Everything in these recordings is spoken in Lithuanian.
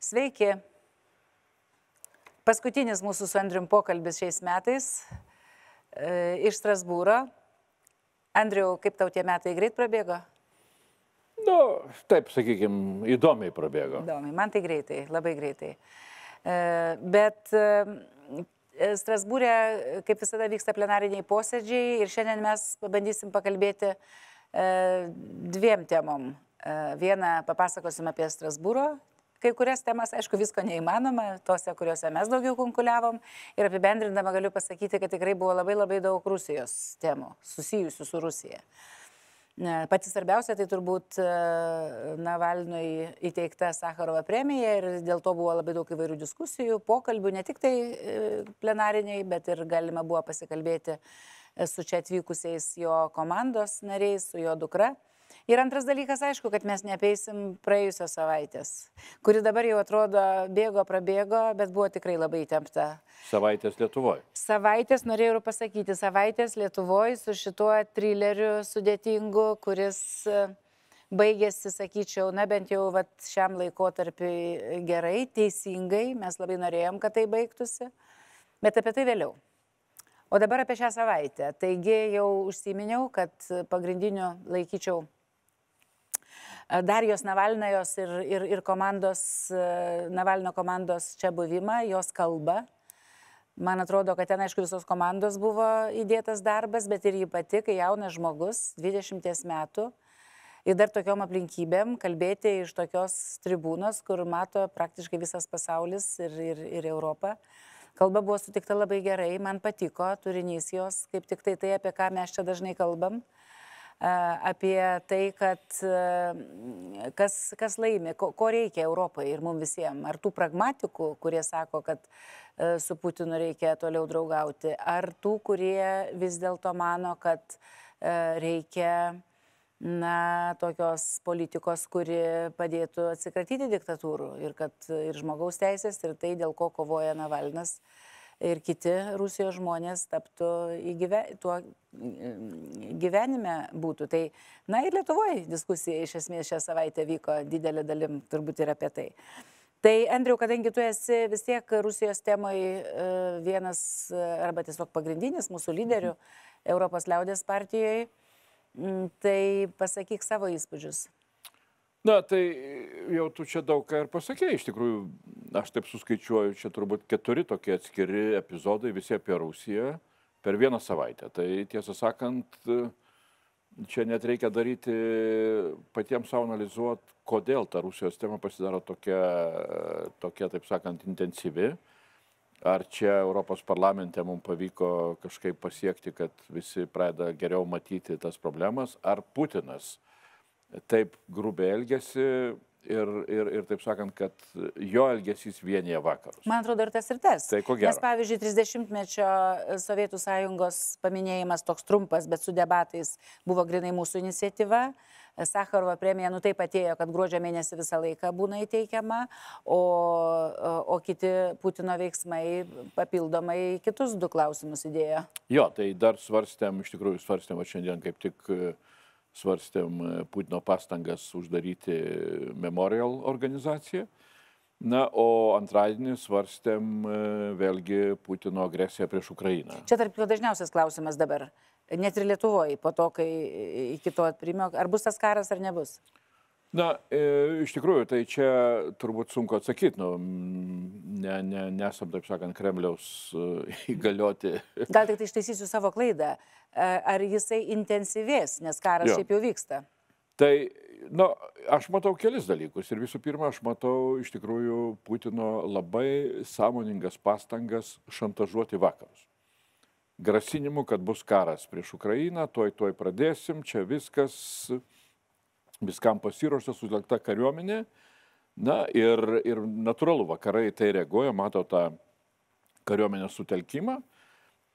Sveiki. Paskutinis mūsų su Andrium pokalbis šiais metais e, iš Strasbūro. Andriu, kaip tau tie metai greit prabėgo? Nu, taip, sakykime, įdomiai prabėgo. Įdomiai, man tai greitai, labai greitai. E, bet e, Strasbūrė, kaip visada, vyksta plenariniai posėdžiai ir šiandien mes pabandysim pakalbėti e, dviem temom. E, vieną papasakosim apie Strasbūro kai kurias temas, aišku, visko neįmanoma, tose, kuriuose mes daugiau konkuliavom. Ir apibendrindama galiu pasakyti, kad tikrai buvo labai labai daug Rusijos temų susijusių su Rusija. Pati svarbiausia tai turbūt e, Navalnui įteikta Sakarovo premija ir dėl to buvo labai daug įvairių diskusijų, pokalbių, ne tik tai e, plenariniai, bet ir galima buvo pasikalbėti e, su čia atvykusiais jo komandos nariais, su jo dukra. Ir antras dalykas, aišku, kad mes neapeisim praėjusios savaitės, kuri dabar jau atrodo bėgo, prabėgo, bet buvo tikrai labai įtempta. Savaitės Lietuvoje. Savaitės, norėjau pasakyti, savaitės Lietuvoje su šituo trileriu sudėtingu, kuris e, baigėsi, sakyčiau, na bent jau vat, šiam laikotarpiu gerai, teisingai, mes labai norėjom, kad tai baigtųsi, bet apie tai vėliau. O dabar apie šią savaitę. Taigi jau užsiminiau, kad pagrindiniu laikyčiau Darijos Navalnajos ir, ir, ir komandos, Navalno komandos čia buvimą, jos kalbą. Man atrodo, kad ten, aišku, visos komandos buvo įdėtas darbas, bet ir ji pati, kai jaunas žmogus, 20 metų, ir dar tokiom aplinkybėm kalbėti iš tokios tribūnos, kur mato praktiškai visas pasaulis ir, ir, ir Europa. Kalba buvo sutikta labai gerai, man patiko turinys jos, kaip tik tai tai, apie ką mes čia dažnai kalbam apie tai, kad kas, kas laimi, ko, ko reikia Europai ir mums visiems. Ar tų pragmatikų, kurie sako, kad su Putinu reikia toliau draugauti, ar tų, kurie vis dėlto mano, kad reikia na, tokios politikos, kuri padėtų atsikratyti diktatūrų ir kad ir žmogaus teisės, ir tai, dėl ko kovoja Navalnas, uh, ir kiti Rusijos žmonės taptų įgyve, tuo mm, gyvenime būtų. Tai, na ir Lietuvoje diskusija iš esmės šią savaitę vyko didelė dalim turbūt ir apie tai. Tai, Andriu, kadangi tu esi vis tiek Rusijos temoje vienas arba tiesiog pagrindinis mūsų lyderių Europos liaudės partijoje, tai pasakyk savo įspūdžius. Na, tai jau tu čia daug ką ir pasakėjai, iš tikrųjų, aš taip suskaičiuoju, čia turbūt keturi tokie atskiri epizodai visi apie Rusiją per vieną savaitę. Tai tiesą sakant, čia net reikia daryti patiems savo analizuoti, kodėl ta Rusijos tema pasidaro tokia, tokia taip sakant, intensyvi. Ar čia Europos parlamente mums pavyko kažkaip pasiekti, kad visi pradeda geriau matyti tas problemas, ar Putinas taip grubiai elgesi ir, ir, ir taip sakant, kad jo elgesys vienyje vakarus. Man atrodo, ir tas ir tas. Tai ko gero. Nes pavyzdžiui, 30-mečio Sovietų sąjungos paminėjimas toks trumpas, bet su debatais buvo grinai mūsų iniciatyva. Sakarovo premija, nu taip atėjo, kad gruodžio mėnesį visą laiką būna įteikiama, o, o, o kiti Putino veiksmai papildomai kitus du klausimus įdėjo. Jo, tai dar svarstėm, iš tikrųjų svarstėm, o šiandien kaip tik uh, svarstėm e, Putino pastangas uždaryti Memorial organizaciją. Na, o antradienį svarstėm e, vėlgi Putino agresiją prieš Ukrainą. Čia tarp jo dažniausias klausimas dabar. Net ir Lietuvoje, po to, kai iki to atprimio, ar bus tas karas ar nebus? Na, e, iš tikrųjų, tai čia turbūt sunku atsakyti, nu, ne, ne, nesam, taip sakant, Kremliaus e, įgalioti. Gal tik tai ištaisysiu savo klaidą, e, ar jisai intensyvės, nes karas jo. šiaip jau vyksta? Tai, na, aš matau kelis dalykus ir visų pirma, aš matau iš tikrųjų Putino labai sąmoningas pastangas šantažuoti vakarus. Grasinimu, kad bus karas prieš Ukrainą, toj toj pradėsim, čia viskas viskam pasiruošta, sutelkta kariuomenė. Na ir, ir natūralu, vakarai tai reaguoja, mato tą kariuomenės sutelkimą,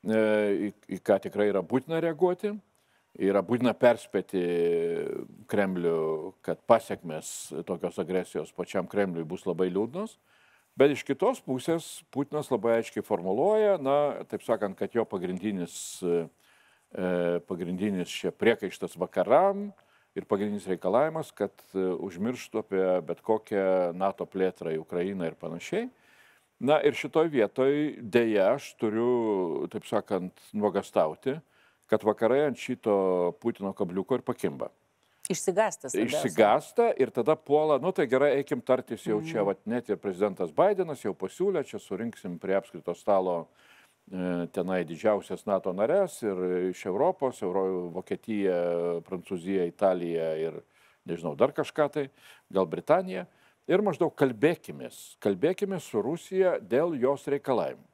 e, į, į ką tikrai yra būtina reaguoti. Yra būtina perspėti Kremlių, kad pasiekmes tokios agresijos pačiam Kremliui bus labai liūdnos. Bet iš kitos pusės Putinas labai aiškiai formuluoja, na, taip sakant, kad jo pagrindinis, e, pagrindinis čia priekaištas vakaram ir pagrindinis reikalavimas, kad e, užmirštų apie bet kokią NATO plėtrą į Ukrainą ir panašiai. Na ir šitoj vietoj dėja aš turiu, taip sakant, nuogastauti, kad vakarai ant šito Putino kabliuko ir pakimba. Išsigasta. Išsigasta ir tada puola, nu tai gerai, eikim tartis jau čia, mm. vat, net ir prezidentas Bidenas jau pasiūlė, čia surinksim prie apskrito stalo e, tenai didžiausias NATO narės ir iš Europos, Euro, Vokietija, Prancūzija, Italija ir nežinau, dar kažką tai, gal Britanija ir maždaug kalbėkimės, kalbėkimės su Rusija dėl jos reikalavimų.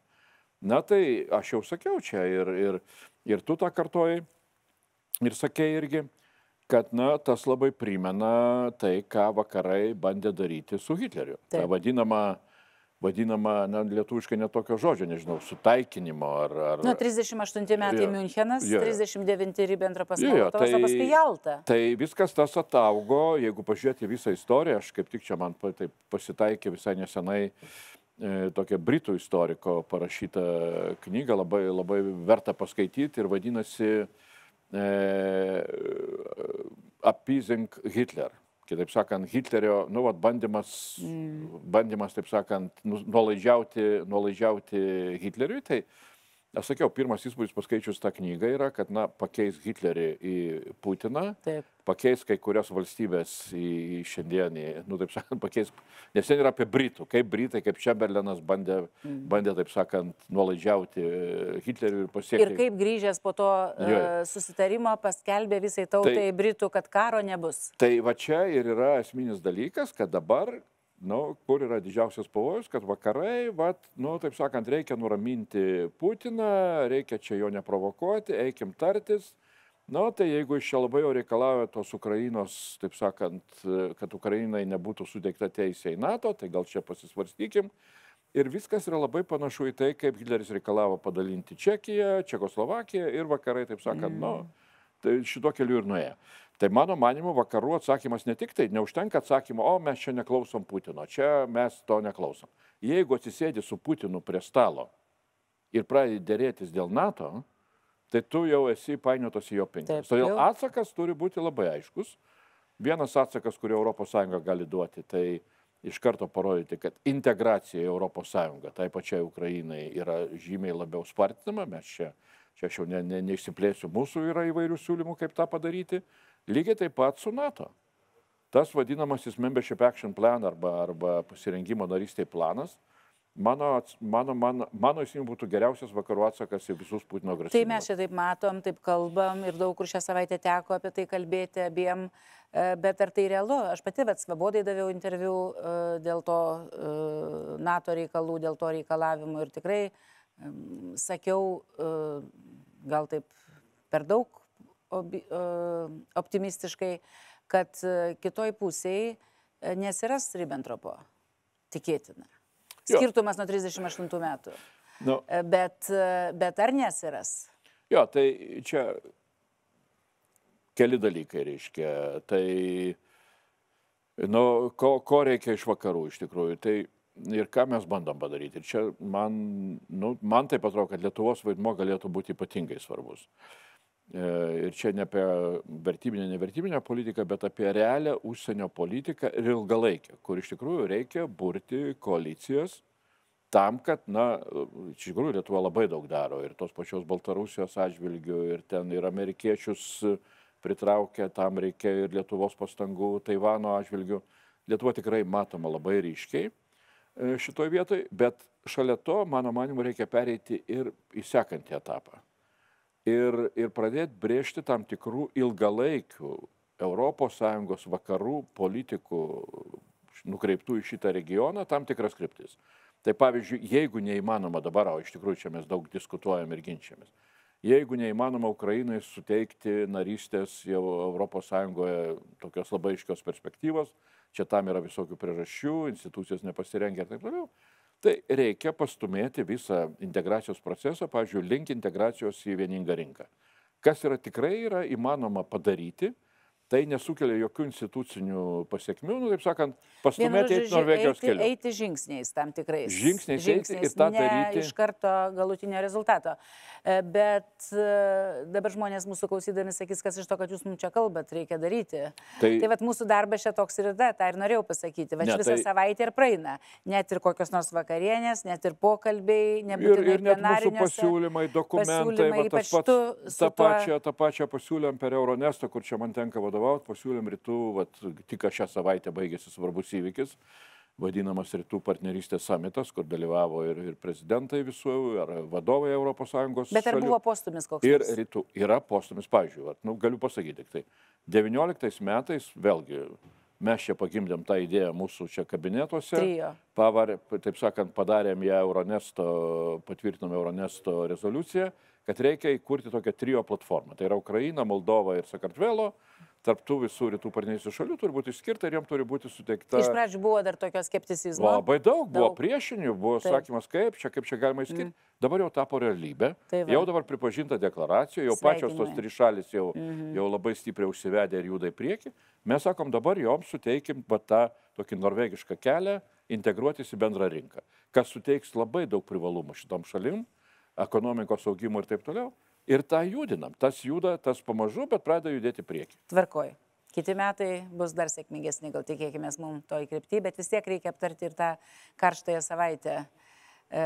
Na tai aš jau sakiau čia ir, ir, ir tu tą kartojai ir sakei irgi, kad na, tas labai primena tai, ką vakarai bandė daryti su Hitleriu. Taip. Ta vadinama vadinama, na, lietuviškai netokio žodžio, nežinau, sutaikinimo ar... ar... Na, 38 metai ja, Münchenas, ja. 39 Ribbentropas, ja, tai, paskui Jalta. Tai viskas tas ataugo, jeigu pažiūrėti visą istoriją, aš kaip tik čia man taip pasitaikė visai nesenai e, tokia britų istoriko parašyta knyga, labai, labai verta paskaityti ir vadinasi e, Appeasing Hitler. Kitaip sakant, Hitlerio, nu, vat, bandymas, mm. bandymas, taip sakant, nu, nuolaidžiauti, nuolaidžiauti Hitleriui, tai Aš sakiau, pirmas įspūdis paskaičius tą knygą yra, kad, na, pakeis Hitlerį į Putiną, taip. Pakeis kai kurias valstybės į šiandienį, nu, taip sakant, pakeis, nes ten yra apie Britų, kaip Britai, kaip Čemberlenas bandė, mm. bandė, taip sakant, nuolaidžiauti Hitleriui ir pasiekti. Ir kaip grįžęs po to uh, susitarimo paskelbė visai tautai tai, Britų, kad karo nebus. Tai va čia ir yra esminis dalykas, kad dabar nu, kur yra didžiausias pavojus, kad vakarai, vat, nu, taip sakant, reikia nuraminti Putiną, reikia čia jo neprovokuoti, eikim tartis. Na, tai jeigu iš čia labai jau reikalauja tos Ukrainos, taip sakant, kad Ukrainai nebūtų suteikta teisė į NATO, tai gal čia pasisvarstykim. Ir viskas yra labai panašu į tai, kaip Hitleris reikalavo padalinti Čekiją, Čekoslovakiją ir vakarai, taip sakant, nu, mm. nu, tai šito keliu ir nuėjo. Tai mano manimu, vakarų atsakymas ne tik tai, neužtenka atsakymo, o mes čia neklausom Putino, čia mes to neklausom. Jeigu atsisėdi su Putinu prie stalo ir pradedi dėrėtis dėl NATO, tai tu jau esi painiotas į jo pinigus. Todėl atsakas turi būti labai aiškus. Vienas atsakas, kurį ES gali duoti, tai iš karto parodyti, kad integracija į ES tai pačiai Ukrainai yra žymiai labiau spartinama. Mes čia, čia aš jau ne, ne, neišsiplėsiu, mūsų yra įvairių siūlymų, kaip tą padaryti. Lygiai taip pat su NATO. Tas vadinamasis Membership Action Plan arba, arba pasirengimo narystėje planas, mano, mano, mano, mano įsimu būtų geriausias vakarų atsakas į visus Putino grasinimus. Tai mes čia taip matom, taip kalbam ir daug kur šią savaitę teko apie tai kalbėti abiem, e, bet ar tai realu? Aš pati, bet svabodai daviau interviu e, dėl to e, NATO reikalų, dėl to reikalavimų ir tikrai sakiau, gal taip per daug optimistiškai, kad kitoj pusėje nesiras Ribbentropo. Tikėtina. Skirtumas nuo 38 metų. Nu. E, bet, e, bet ar nesiras? Jo, tai čia keli dalykai reiškia. Tai, nu, ko, ko reikia iš vakarų iš tikrųjų. Tai ir ką mes bandom padaryti. Ir čia man, nu, man tai atrodo, kad Lietuvos vaidmo galėtų būti ypatingai svarbus. Uh, ir čia ne apie vertybinę, nevertybinę politiką, bet apie realią užsienio politiką ir ilgalaikę, kur iš tikrųjų reikia burti koalicijas tam, kad, na, iš tikrųjų Lietuva labai daug daro ir tos pačios Baltarusijos atžvilgių, ir ten ir amerikiečius pritraukia, tam reikia ir Lietuvos pastangų Taivano atžvilgių. Lietuva tikrai matoma labai ryškiai e, šitoje vietoje, bet šalia to, mano manimu, reikia pereiti ir į sekantį etapą ir, ir pradėti brėžti tam tikrų ilgalaikių ES vakarų politikų nukreiptų į šitą regioną tam tikras kryptis. Tai pavyzdžiui, jeigu neįmanoma dabar, o iš tikrųjų čia mes daug diskutuojam ir ginčiamės, jeigu neįmanoma Ukrainai suteikti narystės jau ES tokios labai iškios perspektyvos, čia tam yra visokių priežasčių, institucijos nepasirengia ir taip toliau, Tai reikia pastumėti visą integracijos procesą, pavyzdžiui, link integracijos į vieningą rinką. Kas yra tikrai yra įmanoma padaryti, tai nesukelia jokių institucinių pasiekmių, nu, taip sakant, pastumėti į Norvegijos eiti, kelią. eiti žingsniais tam tikrais. Žingsniais eiti ir tą ne daryti. Iš karto galutinio rezultato. E, Bet e, dabar žmonės mūsų klausydami sakys, kas iš to, kad jūs mums čia kalbat, reikia daryti. Tai, Tai- vat, mūsų darbas čia toks ir yra, tą ir norėjau pasakyti. Va, Ne, visą tai- savaitę ir praeina. Net ir kokios nors vakarienės, net ir pokalbiai, Ir, nebūtinai ir net mūsų pasiūlymai, dokumentai, pasiūlymai, va, tas pats, tu su tą, tuo- tą pačią pasiūlėm per Euronestą, kur čia man tenka vadovauti, pasiūlėm rytų, va, tik šią savaitę baigėsi svarbus įvykis, vadinamas rytų partnerystės samitas, kur dalyvavo ir, ir prezidentai visų, ar vadovai ES. Bet ar buvo postumis koks Ir nors? rytų yra postumis, pavyzdžiui, vat, nu, galiu pasakyti tik tai. 19 metais, vėlgi, mes čia pagimdėm tą idėją mūsų čia kabinetuose. Trijo. Pavarė, taip sakant, padarėm ją Euronesto, patvirtinom Euronesto rezoliuciją, kad reikia įkurti tokią trijo platformą. Tai yra Ukraina, Moldova ir Sakartvelo. Tarptų visų rytų partnerystės šalių turi būti išskirta ir jiems turi būti suteikta. Iš pradžių buvo dar tokio skepticizmo. Labai daug, buvo Daug. priešinių, buvo Taip. sakymas, kaip čia, kaip čia galima išskirti. Mm. Dabar jau tapo realybė. Tai va. jau dabar pripažinta deklaracija, jau pačios tos Sveikinimai. trys šalis jau, mm -hmm. jau labai stipriai užsivedė ir juda į priekį. Mes sakom, dabar joms suteikim va tą tokį norvegišką kelią, integruotis į bendrą rinką, kas suteiks labai daug privalumų šitom šalim, ekonomikos augimo ir taip toliau. Ir tą judinam. Tas juda, tas pamažu, bet pradeda judėti į priekį. Tvarkoj. Kiti metai bus dar sėkmingesni, gal tikėkime mums to įkrypti, bet vis tiek reikia aptarti ir tą karštąją savaitę, e,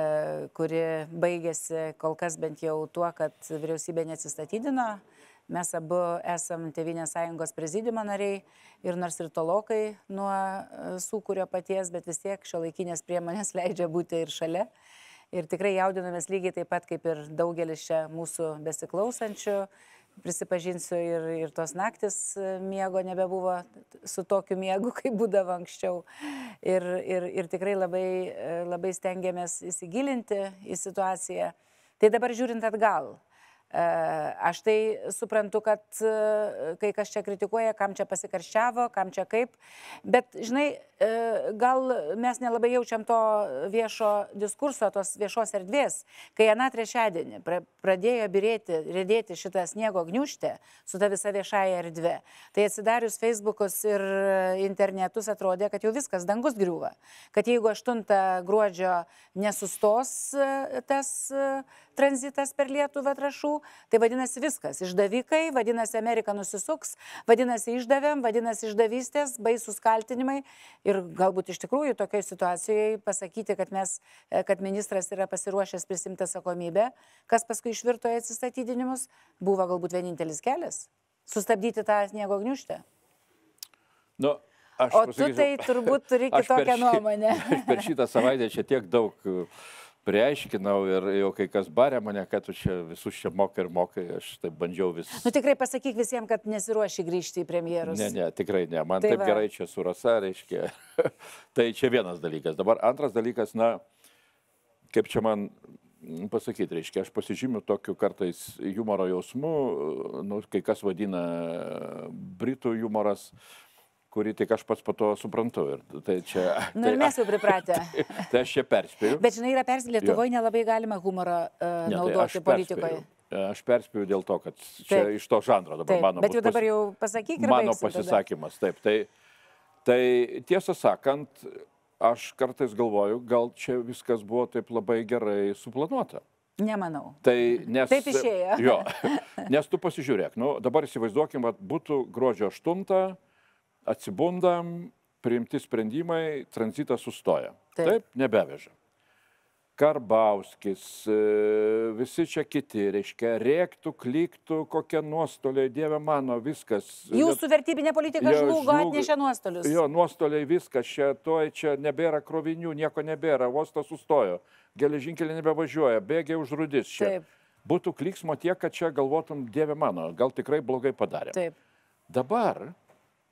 kuri baigėsi kol kas bent jau tuo, kad vyriausybė neatsistatydino. Mes abu esam Tevinės sąjungos prezidimo nariai ir nors ir tolokai nuo e, sūkurio paties, bet vis tiek šio laikinės priemonės leidžia būti ir šalia. Ir tikrai jaudinamės lygiai taip pat kaip ir daugelis čia mūsų besiklausančių. Prisipažinsiu, ir, ir tos naktis e, miego nebebuvo su tokiu miegu, kaip būdavo anksčiau. Ir, ir, ir tikrai labai, e, labai stengiamės įsigilinti į situaciją. Tai dabar žiūrint atgal, e, aš tai suprantu, kad kai kas čia kritikuoja, kam čia pasikarščiavo, kam čia kaip, bet žinai, gal mes nelabai jaučiam to viešo diskurso, tos viešos erdvės. Kai Ana trečiadienį pra- pradėjo birėti, rėdėti šitą sniego gniužtę su ta visa viešaja erdvė, tai atsidarius Facebookus ir internetus atrodė, kad jau viskas, dangus griūva. Kad jeigu 8 gruodžio nesustos e, tas e, tranzitas per Lietuvą trašų, tai vadinasi viskas. Išdavikai, vadinasi Amerika nusisuks, vadinasi išdavėm, vadinasi išdavystės, baisus kaltinimai ir galbūt iš tikrųjų tokioje situacijoje pasakyti, kad, mes, e, kad ministras yra pasiruošęs prisimti atsakomybę, kas paskui išvirto į atsistatydinimus, buvo galbūt vienintelis kelias - sustabdyti tą sniego gniužtę. Nu, O tu tai turbūt turi kitokią šį- nuomonę. Per šitą savaitę čia tiek daug priaiškinau ir jau kai kas barė mane, kad tu čia visus čia mokai ir mokai, aš taip bandžiau vis. Nu tikrai pasakyk visiems, kad nesiruoši grįžti į premjerus. Ne, ne, tikrai ne. Man Tai taip va. gerai čia su rasa, reiškia. tai čia vienas dalykas. Dabar antras dalykas, na, kaip čia man mm, pasakyti, reiškia, aš pasižymiu tokiu kartais humoro jausmu, nu, kai kas vadina britų humoras, kurį tik aš pats po to suprantu. Ir tai čia... Nu ir mes jau pripratę. Tai aš čia perspėju. Bet žinai, yra perspėję, Lietuvoje nelabai galima humorą uh, Ne, tai naudoti politikoje. perspėju. Aš perspėju dėl to, kad čia Taip. iš to žanro dabar Taip, mano bet jau dabar jau pasakyk ir mano baigsim tada. pasisakymas. Taip, tai, tai tiesą sakant, aš kartais galvoju, gal čia viskas buvo taip labai gerai suplanuota. Nemanau. Tai nes, Taip išėjo. Jo, nes tu pasižiūrėk, nu, dabar įsivaizduokim, kad būtų gruodžio 8, atsibundam, priimti sprendimai, tranzitas sustoja. Taip. Taip, nebeveža. Karbauskis, e, visi čia kiti, reiškia, rėktų, kliktų, kokie nuostoliai, Dieve mano, viskas. Jūsų vertybinė politika žlugo, atnešė nuostolius. Jo, nuostoliai viskas, čia toj čia nebėra krovinių, nieko nebėra, uostas sustojo, geležinkelė nebevažiuoja, bėgiai užrudis čia. Taip. Būtų kliksmo tiek, kad čia galvotum, Dieve mano, gal tikrai blogai padarė. Taip. Dabar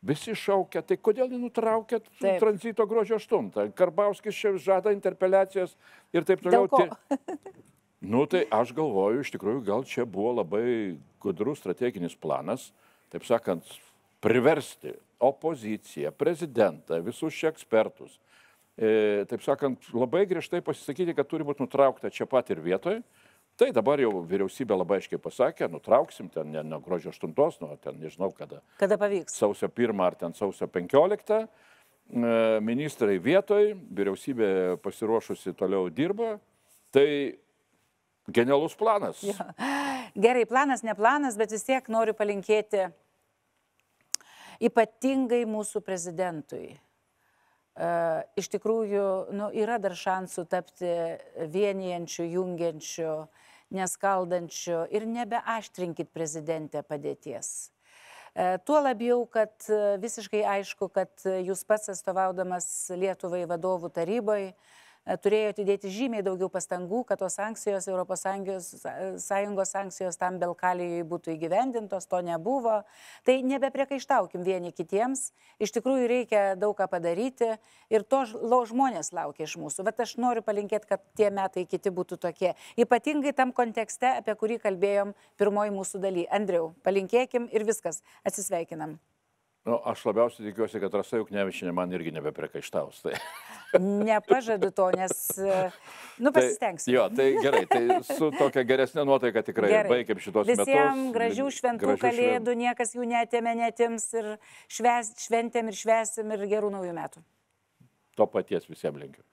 visi šaukia, tai kodėl nenutraukėt tranzito gruodžio 8? Karbauskis čia žada interpeliacijas ir taip toliau. Tai- Nu tai aš galvoju, iš tikrųjų, gal čia buvo labai gudrus strateginis planas, taip sakant, priversti opoziciją, prezidentą, visus čia ekspertus, e, taip sakant, labai griežtai pasisakyti, kad turi būti nutraukta čia pat ir vietoje, Tai dabar jau vyriausybė labai aiškiai pasakė, nutrauksim ten ne nuo gruodžio 8, nuo ten nežinau kada. Kada pavyks? Sausio 1 ar ten sausio 15. E, Ministrai vietoj, vyriausybė pasiruošusi toliau dirba. Tai genialus planas. Jo. Gerai, planas, ne planas, bet vis tiek noriu palinkėti ypatingai mūsų prezidentui. Uh, iš tikrųjų, nu, yra dar šansų tapti vienijančių, jungiančių, neskaldančių ir nebeaštrinkit prezidentę padėties. Uh, tuo labiau, kad uh, visiškai aišku, kad jūs pats atstovaudamas Lietuvai vadovų taryboje E, turėjo atidėti žymiai daugiau pastangų, kad tos sankcijos, ES sąjungos sankcijos tam Belkalijui būtų įgyvendintos, to nebuvo. Tai nebepriekaištaukim vieni kitiems, iš tikrųjų reikia daug ką padaryti ir to žmonės laukia iš mūsų. Bet aš noriu palinkėti, kad tie metai kiti būtų tokie. Ypatingai tam kontekste, apie kurį kalbėjom pirmoji mūsų daly. Andriau, palinkėkim ir viskas. Atsisveikinam. Nu, aš labiausiai tikiuosi, kad Rasa Juknevičinė man irgi nebepriekaištaus. Tai. Nepažadu to, nes, nu, pasistengsiu. Tai, jo, tai gerai, tai su tokia geresnė nuotaika tikrai baigėm šitos metus. Visiems gražių šventų gražių kalėdų, švent... niekas jų netėmė, netims ir šves, šventėm ir švesim ir gerų naujų metų. To paties visiems linkiu.